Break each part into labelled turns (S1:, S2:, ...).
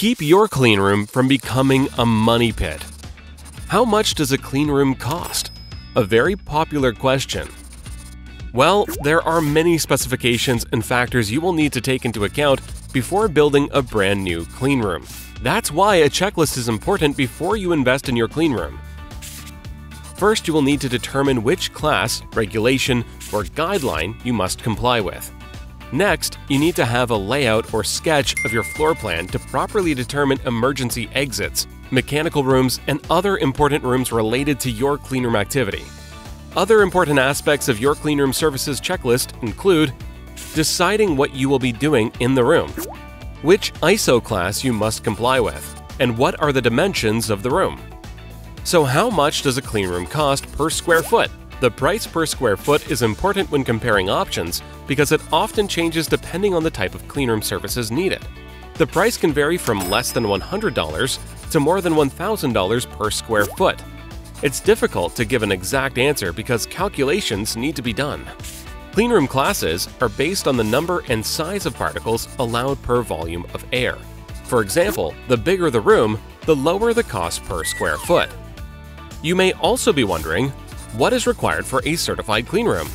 S1: Keep your cleanroom from becoming a money pit. How much does a cleanroom cost? A very popular question. Well, there are many specifications and factors you will need to take into account before building a brand new cleanroom. That's why a checklist is important before you invest in your cleanroom. First, you will need to determine which class, regulation, or guideline you must comply with. Next, you need to have a layout or sketch of your floor plan to properly determine emergency exits, mechanical rooms, and other important rooms related to your cleanroom activity. Other important aspects of your cleanroom services checklist include deciding what you will be doing in the room, which ISO class you must comply with, and what are the dimensions of the room. So how much does a cleanroom cost per square foot? The price per square foot is important when comparing options because it often changes depending on the type of cleanroom services needed. The price can vary from less than $100 to more than $1,000 per square foot. It's difficult to give an exact answer because calculations need to be done. Cleanroom classes are based on the number and size of particles allowed per volume of air. For example, the bigger the room, the lower the cost per square foot. You may also be wondering, what is required for a certified cleanroom?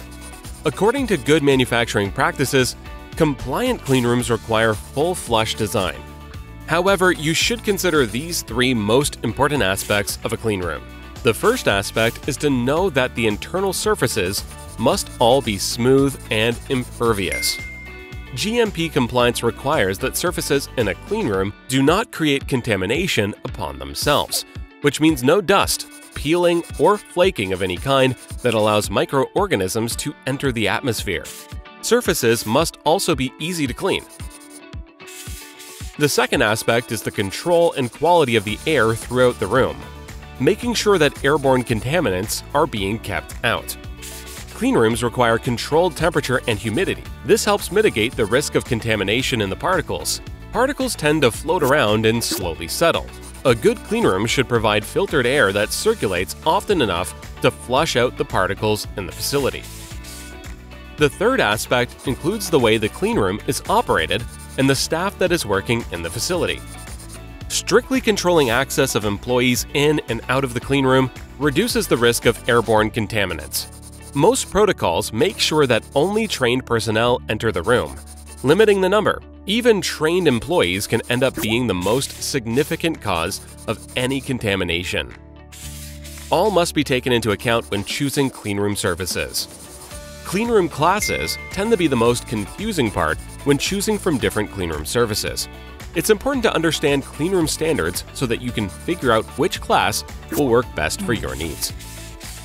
S1: According to good manufacturing practices, compliant cleanrooms require full flush design. However, you should consider these three most important aspects of a cleanroom. The first aspect is to know that the internal surfaces must all be smooth and impervious. GMP compliance requires that surfaces in a cleanroom do not create contamination upon themselves, which means no dust, peeling, or flaking of any kind that allows microorganisms to enter the atmosphere. Surfaces must also be easy to clean. The second aspect is the control and quality of the air throughout the room, making sure that airborne contaminants are being kept out. Clean rooms require controlled temperature and humidity. This helps mitigate the risk of contamination in the particles. Particles tend to float around and slowly settle, a good cleanroom should provide filtered air that circulates often enough to flush out the particles in the facility. The third aspect includes the way the cleanroom is operated and the staff that is working in the facility. Strictly controlling access of employees in and out of the cleanroom reduces the risk of airborne contaminants. Most protocols make sure that only trained personnel enter the room, limiting the number even trained employees can end up being the most significant cause of any contamination. All must be taken into account when choosing cleanroom services. Cleanroom classes tend to be the most confusing part when choosing from different cleanroom services. It's important to understand cleanroom standards so that you can figure out which class will work best for your needs.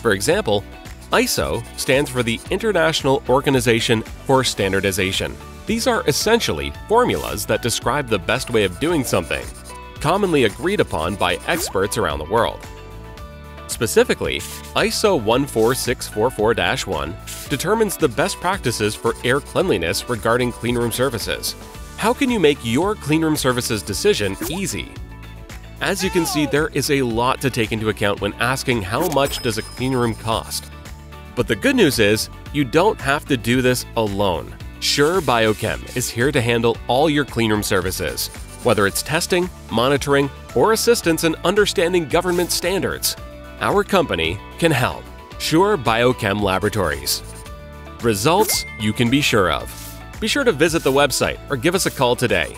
S1: For example, ISO stands for the International Organization for Standardization. These are essentially formulas that describe the best way of doing something, commonly agreed upon by experts around the world. Specifically, ISO 14644-1 determines the best practices for air cleanliness regarding cleanroom services. How can you make your cleanroom services decision easy? As you can see, there is a lot to take into account when asking how much does a cleanroom cost. But the good news is, you don't have to do this alone. Sure Biochem is here to handle all your cleanroom services, whether it's testing, monitoring, or assistance in understanding government standards. Our company can help. Sure Biochem Laboratories. Results you can be sure of. Be sure to visit the website or give us a call today